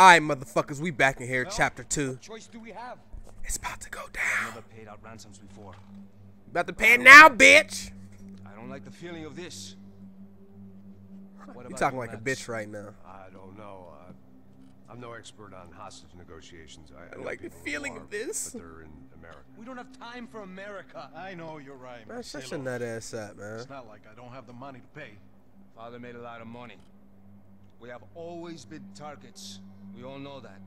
Alright, motherfuckers, we back in here, Well, chapter 2. What choice do we have? It's about to go down. never paid out ransoms before. About to pay it now, bitch! I don't like the feeling of this. What You about talking like a bitch right now. I don't know. Uh, I'm no expert on hostage negotiations. I, I know like the people who feeling of this. But they're in America. We don't have time for America. I know you're right. Man, shut Marcelo. your nut ass up, man. It's not like I don't have the money to pay. Father made a lot of money. We have always been targets. We all know that.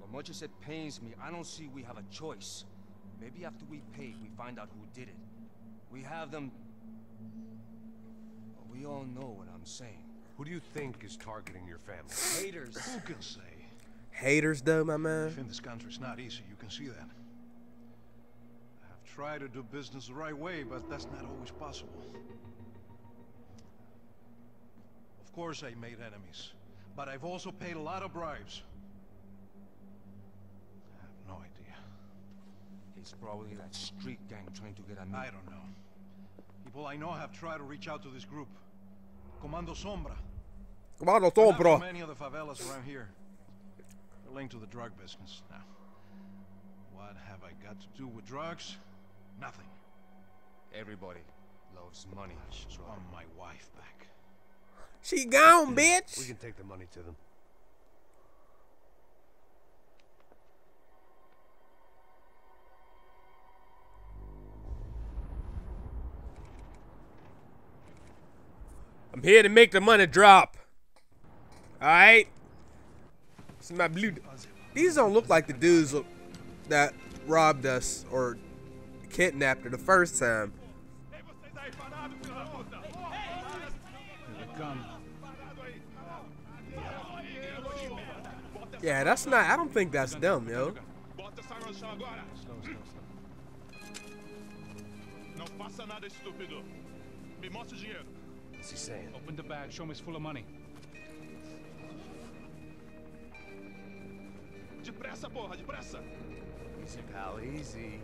But much as it pains me, I don't see we have a choice. Maybe after we pay, we find out who did it. We have them... But we all know what I'm saying. Who do you think is targeting your family? Haters. Who can say? Haters, though, my man. in this country is not easy, you can see that. I have tried to do business the right way, but that's not always possible. Of course I made enemies, but I've also paid a lot of bribes. I have no idea. It's probably that street gang trying to get at me. I don't know. People I know have tried to reach out to this group. Comando Sombra. Comando But not Sombra. many of the favelas around here. They're linked to the drug business now. What have I got to do with drugs? Nothing. Everybody loves money. I just want my wife back. She gone, bitch. We can take the money to them. I'm here to make the money drop. Alright? This is my blue. These don't look like the dudes that robbed us or kidnapped her the first time. Yeah, that's not. I don't think that's them, yo. Bota essa no chão agora. Não faça nada, estúpido. Me mostre o dinheiro. What's he saying? Open the bag, show me it's full of money. Depressa, porra, depressa. Easy, pal, easy.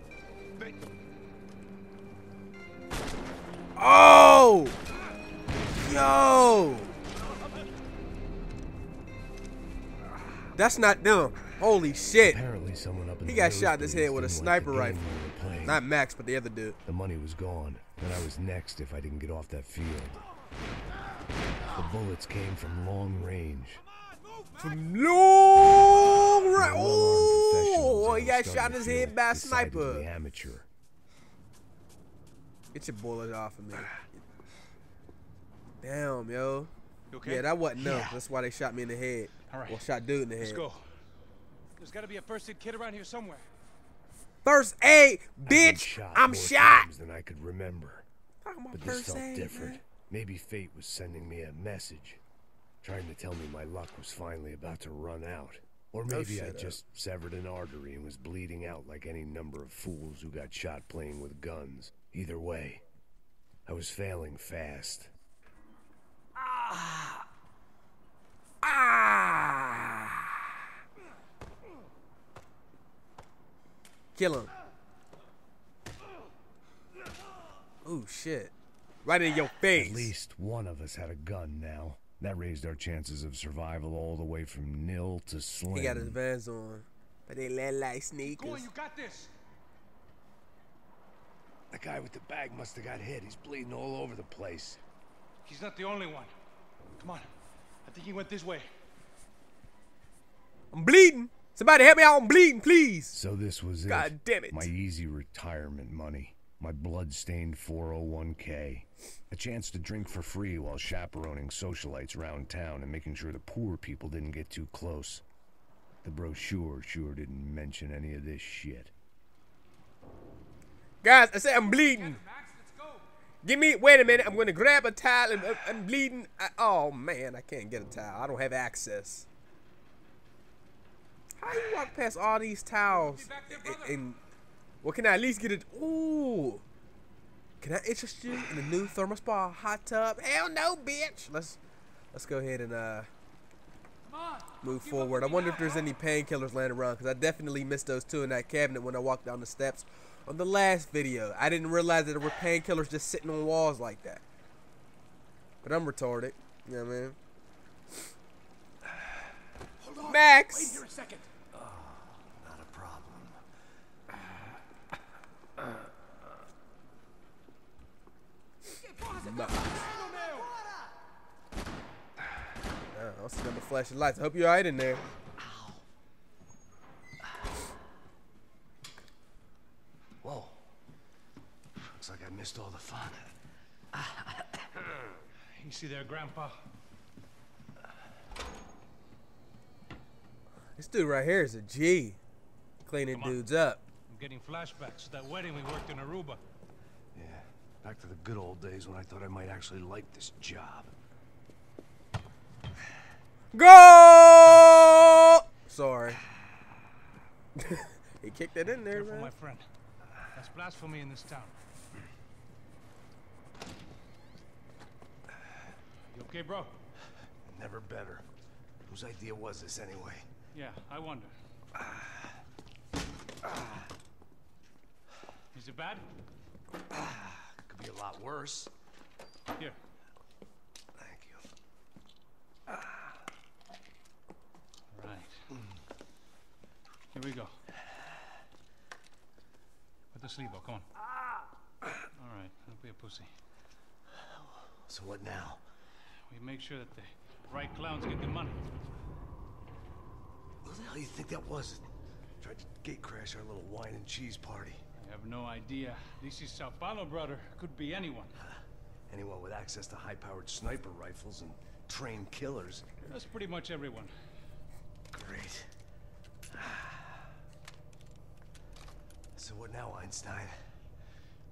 That's not them. Holy shit. Apparently, someone up in He got shot in his head with a sniper like rifle. game we were playing. Not Max, but the other dude. The money was gone, and I was next if I didn't get off that field. The bullets came from long range. From long. Well-armed Oh, he got shot in his head by a sniper. Amateur. Get your bullet off of me. Damn, yo. You okay? Yeah, that wasn't them. That's why they shot me in the head. All right. Well, shot dude in the head. Let's go. There's gotta be a first aid kit around here somewhere. First aid, I'd bitch. shot I'm more shot. times than I could remember. Talking about But this first felt aid, different. man. Maybe fate was sending me a message, trying to tell me my luck was finally about to run out. Or maybe I shut up. Uh. just severed an artery and was bleeding out like any number of fools who got shot playing with guns. Either way, I was failing fast. Ah. Kill him. Oh shit. Right in your face. At least one of us had a gun now. That raised our chances of survival all the way from nil to slim. He got his vans on. But they let like sneakers. Go on, you got this. The guy with the bag must have got hit. He's bleeding all over the place. He's not the only one. Come on. I think he went this way. I'm bleeding. Somebody help me out. I'm bleeding, please. So this was it. God damn it. My easy retirement money. My blood-stained 401k. A chance to drink for free while chaperoning socialites around town and making sure the poor people didn't get too close. The brochure sure didn't mention any of this shit. Guys, I said I'm bleeding. Give me, wait a minute. I'm going to grab a towel and I'm- I'm bleeding. I, oh, man, I can't get a towel. I don't have access. How you walk past all these towels? and, and- well, can I at least get it? Ooh. Can I interest you in the new Thermospa hot tub? Hell no, bitch. Let's let's go ahead and uh move forward. I wonder if there's any painkillers laying around because I definitely missed those two in that cabinet when I walked down the steps on the last video. I didn't realize that there were painkillers just sitting on walls like that. But I'm retarded. You know what I mean? Max. Wait here a second. Not a problem. Uh, I'll see number flashing lights. I hope you're alright in there. Whoa. Looks like I missed all the fun. you see there, Grandpa. This dude right here is a G. Cleaning dudes up. I'm getting flashbacks to that wedding we worked in Aruba. Yeah, back to the good old days when I thought I might actually like this job. Go! Sorry. he kicked it in there, Careful, man. my friend. That's blasphemy in this town. You okay, bro? Never better. Whose idea was this anyway? Yeah, I wonder. Is it bad? Could be a lot worse. Here. Thank you. Right. Here we go. Put the sleeve on, come on. All right, don't be a pussy. So what now? We make sure that the right clowns get the money. Who the hell do you think that was? Tried to gate crash our little wine and cheese party. I have no idea. This is Sao Paulo, brother. Could be anyone. Anyone with access to high-powered sniper rifles and trained killers. That's pretty much everyone. Great. So what now, Einstein?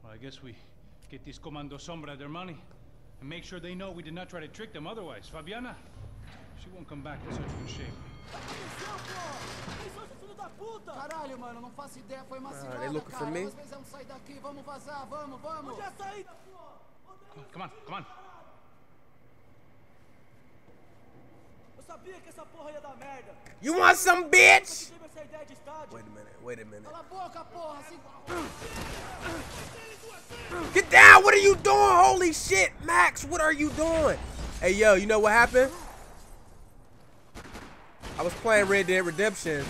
Well, I guess we get these Comando Sombra their money and make sure they know we did not try to trick them otherwise. Fabiana, she won't come back in such good shape. Caralho, mano, não faço ideia, foi uma cilada, looking for cara. me? Nós precisamos sair daqui, vamos vazar, vamos, vamos. Onde é a saída, Come on, come on. You want some bitch? Tive essa ideia de estádio. Wait a minute, wait a minute. Boca, porra. Get down! What are you doing? Holy shit, Max, what are you doing? Hey, yo, you know what happened? I was playing Red Dead Redemption,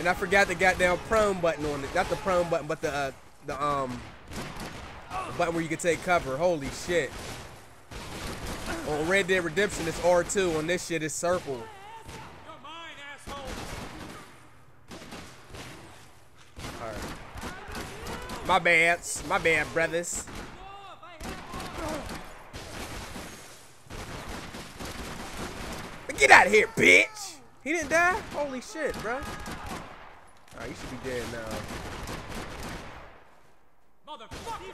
and I forgot the goddamn prone button on it. Not the prone button, but the uh, the um the button where you can take cover. Holy shit! On Red Dead Redemption, it's R2. On this shit, it's circle. My bads. My bad, brothers. Get out of here, bitch! He didn't die? Holy shit, bro. Alright, you should be dead now. Motherfucker!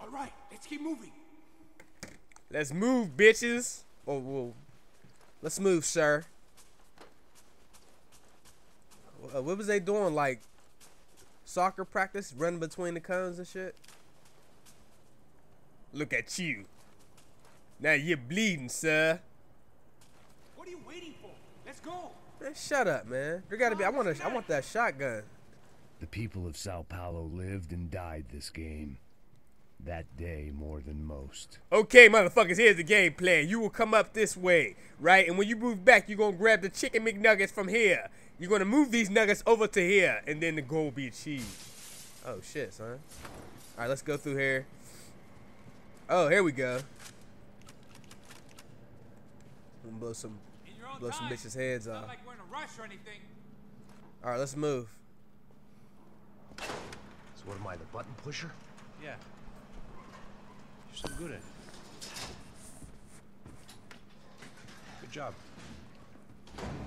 All right, let's keep moving. Let's move, bitches. Oh, whoa. Let's move, sir. What was they doing? Like soccer practice, running between the cones and shit? Look at you. Now you're bleeding, sir. What are you waiting for? Let's go. Man, shut up, man. There gotta be. I want. to I want that shotgun. The people of Sao Paulo lived and died this game. That day more than most. Okay, motherfuckers. Here's the game plan. You will come up this way, right? And when you move back, you're gonna grab the chicken McNuggets from here. You're gonna move these nuggets over to here, and then the goal will be achieved. Oh shit, son. All right, let's go through here. Oh, here we go. I'm gonna blow some, In your own blow some bitches' heads Not off. like we're in a rush or anything. All right, let's move. So what am I, the button pusher? Yeah. You're good at it. Good job.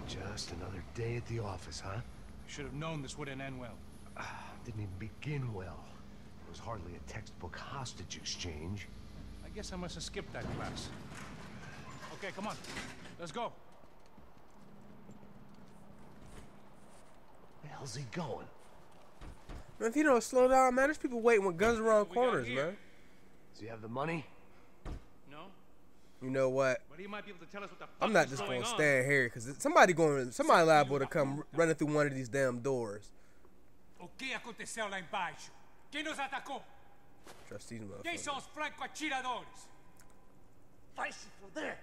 Just another day at the office, huh? You should have known this wouldn't end well. Ah, didn't even begin well. It was hardly a textbook hostage exchange. I guess I must have skipped that class. Okay, come on. Let's go. Where the hell's he going? Man, if you don't slow down, man, there's people waiting with guns around We got corners, here. man. Does he have the money? No? You know what? But he might be able to tell us what the fuck I'm not is just going gonna stand here because somebody going, somebody liable to come r- running through one of these damn doors. O que aconteceu lá embaixo? Quem nos atacou? Trust these Quem motherfuckers. são os franco-atiradores? Vai se fuder!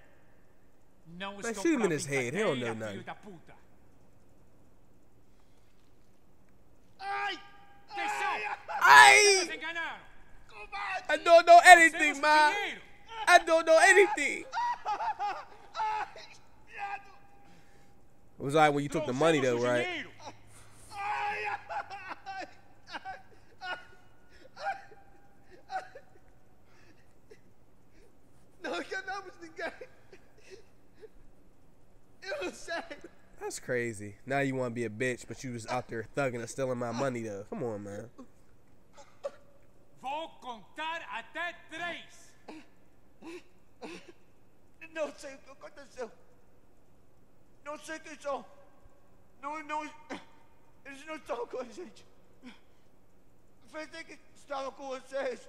Não Man, estou shoot him in his head. He don't know nothing. filho da. Ai! Ai! Vocês enganaram! I don't know anything, Temos man. I don't know anything. Ai! It was alright when you took the money though, right? That's crazy. Now you want to be a bitch, but you was out there thugging and stealing my money though. Come on, man. Até três. Não sei o que aconteceu. Não sei quem são. Não, não. Eles não estão com a gente. Pensei que estavam com vocês.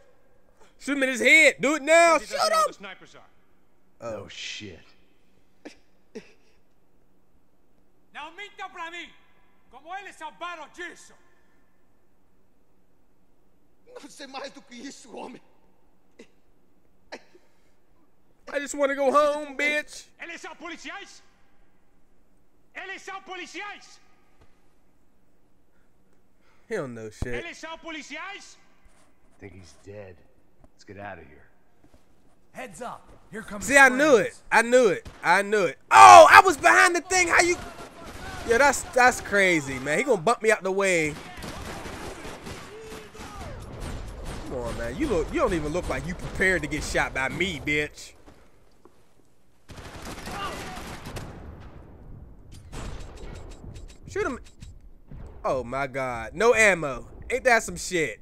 Shoot him in his head. Do it now. He Shoot him. the snipers are. Oh, shit. Não minta pra mim! Como eles salvaram disso! Não sei mais do que isso, homem. I just want to go home, bitch. Eles são policiais? Eles são policiais? He don't know shit. Eles são policiais? Think he's dead. Let's get out of here. Heads up. Here comes See, I knew it. I knew it. I knew it. Oh, I was behind the thing. How you? Yeah, that's that's crazy, man. He gonna bump me out the way. Come on, man. You look. You don't even look like you prepared to get shot by me, bitch. Oh my God. No ammo. Ain't that some shit?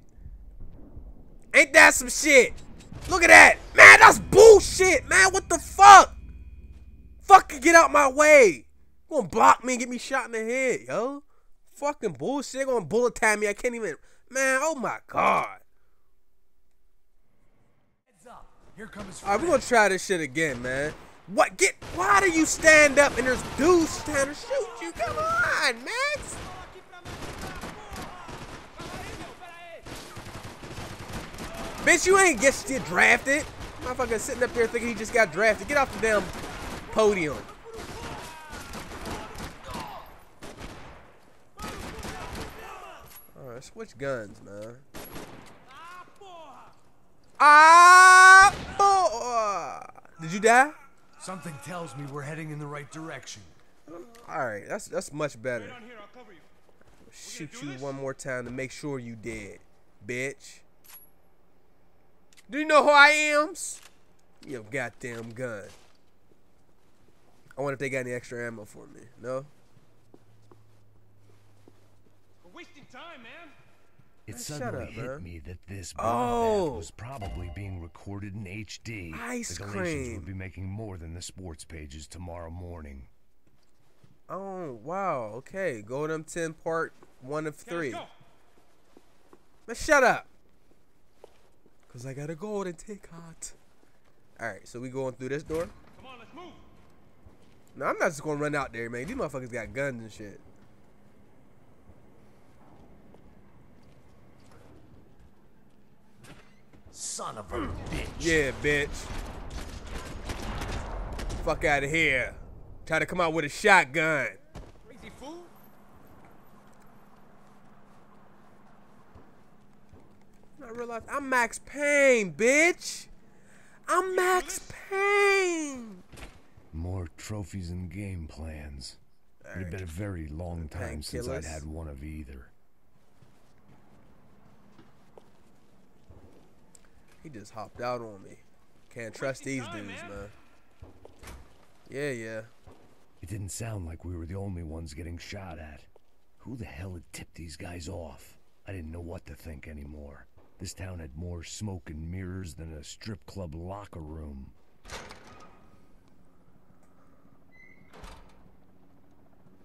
Ain't that some shit? Look at that. Man, that's bullshit, man. What the fuck? Fucking get out my way. Gonna block me and get me shot in the head, yo. Fucking bullshit. Gonna bullet time me. I can't even. Man, oh my God. Heads up. Here comes All right, we're gonna try this shit again, man. What? Get? Why do you stand up and there's dudes trying to shoot you? Come on, man. Bitch, you ain't get shit drafted. Motherfucker sitting up there thinking he just got drafted. Get off the damn podium. Alright, switch guns, man. Ah, boy. Did you die? Something tells me we're heading in the right direction. Alright, that's that's much better. Here, I'll cover you. Shoot you this? one more time to make sure you dead, bitch. Do you know who I am? Your goddamn gun. I wonder if they got any extra ammo for me. No? We're wasting time, man. It Man, shut suddenly up, hit man. me that this Oh. was probably being recorded in HD. Ice the Galatians cream. would be making more than the sports pages tomorrow morning. Oh, wow. Okay. Golden 10 part 1 of 3. let's. Man, shut up. Because I got a golden ticket. Alright, so we going through this door? Come on, let's move. No, I'm not just going to run out there, man. These motherfuckers got guns and shit. Son of a bitch. Yeah, bitch. Fuck out of here. Try to come out with a shotgun. Crazy fool! I realize I'm Max Payne, bitch. I'm Max Payne. More trophies and game plans. It had been a very long time since I'd had one of either. He just hopped out on me. Can't trust these time, dudes, man. man. Yeah, yeah. It didn't sound like we were the only ones getting shot at. Who the hell had tipped these guys off? I didn't know what to think anymore. This town had more smoke and mirrors than a strip club locker room.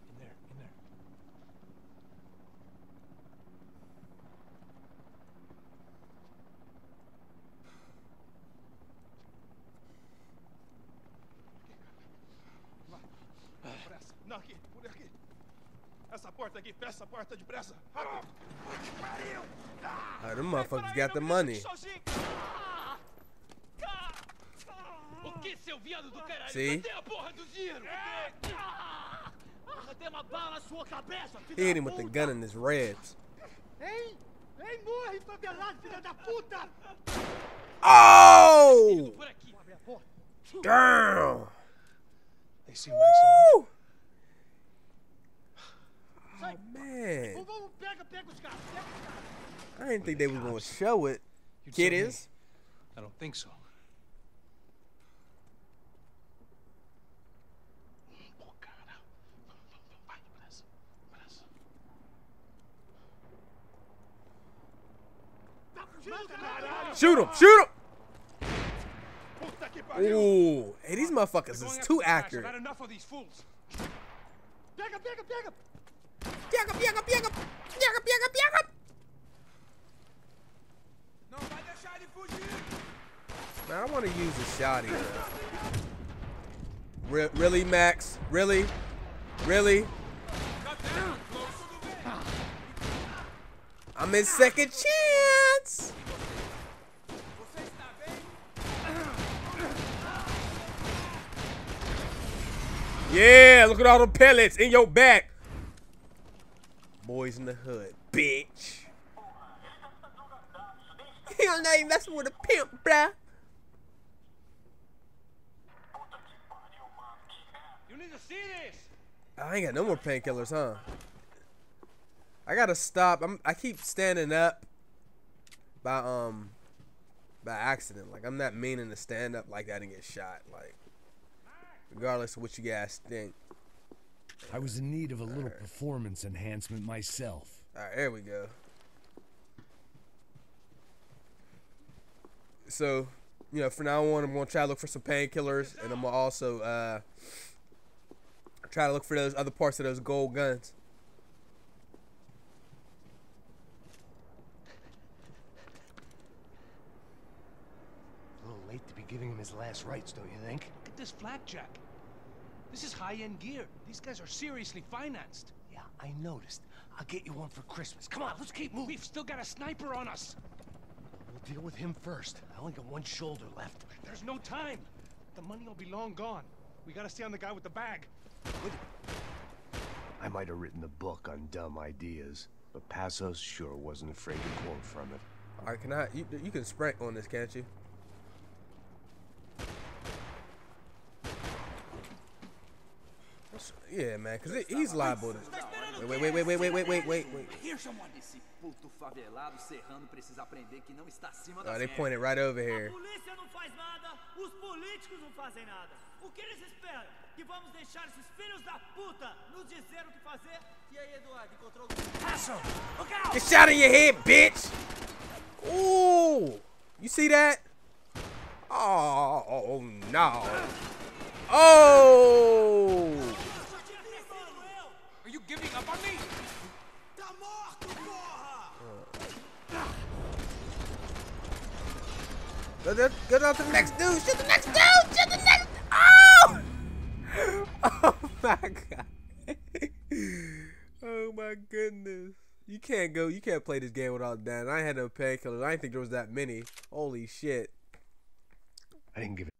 In there, in there. Pressa. Não, aqui. Por aqui. Essa porta aqui. Fecha essa porta depressa. Rápido. Right, them motherfuckers got the money. See? He hit him with the gun in his ribs. Oh! Damn! They seem nice. Oh, man. Oh, I didn't think they were going to show it. You'd Kid is? I don't think so. Shoot him! Shoot him! Ooh, hey, these motherfuckers is too accurate. Enough of these fools. Up, up, up. Up, up, up. Man, I want to use a shotty. Re- really, Max? Really? Really? I'm in second chance. Yeah, look at all the pellets in your back. Boys in the hood, bitch. Not even messing with a pimp, bruh. I ain't got no more painkillers, huh? I gotta stop. I'm. I keep standing up by um by accident. Like I'm not meaning to stand up like that and get shot. Like regardless of what you guys think. I was in need of a little performance enhancement myself. All right, there we go. So, you know, from now on, I'm gonna try to look for some painkillers, and I'm gonna also uh try to look for those other parts of those gold guns. A little late to be giving him his last rites, don't you think? Look at this flak jack. This is high-end gear. These guys are seriously financed. Yeah, I noticed. I'll get you one for Christmas. Come on, let's keep moving. We've still got a sniper on us. We'll deal with him first. I only got one shoulder left. There's no time. The money will be long gone. We gotta stay on the guy with the bag. I might have written the book on dumb ideas, but Passos sure wasn't afraid to quote from it. All right, can I? You, you can sprint on this, can't you? Yeah, man, cause he's liable to. Wait, wait, wait, wait, wait, wait, wait, wait, wait. Esse puto favelado serrano precisa aprender que não está acima Oh, das they pointed right over here. polícia não faz nada, os políticos não fazem nada. O que eles esperam? Que vamos deixar esses filhos da puta nos dizer o que fazer? E aí, Eduardo, encontrou! Look out! Get shot in your head, bitch! Ooh, you see that? Oh, oh no! Oh! Are you giving up on me? Go, go, go down to the next dude. Shoot the next dude. Shoot the next. Oh! Oh my god. oh my goodness. You can't go. You can't play this game without that. I had no painkillers. I didn't think there was that many. Holy shit. I didn't give it.